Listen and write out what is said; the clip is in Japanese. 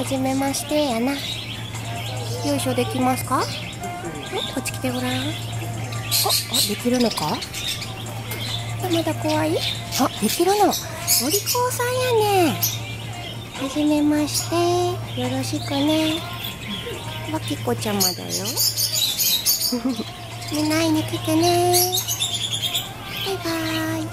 はじめましてやな。よいしょできますか？こっち来てごらん。ああできるのか？まだ怖い？あできるの。お利口さんやね。はじめまして。よろしくね。わきこちゃまだよ。みないに来てね。バイバーイ。